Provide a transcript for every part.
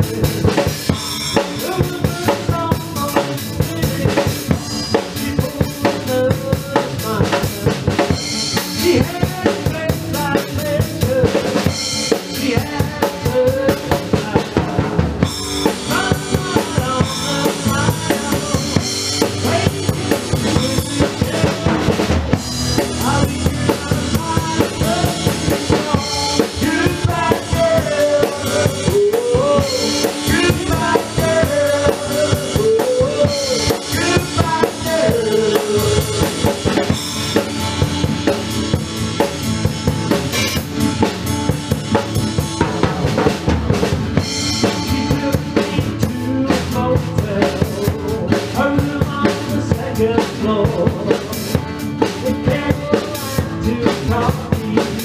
time. off.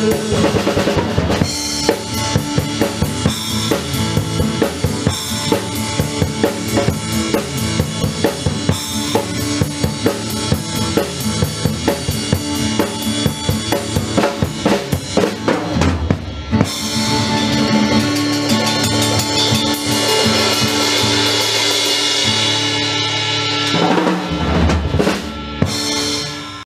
Thank you.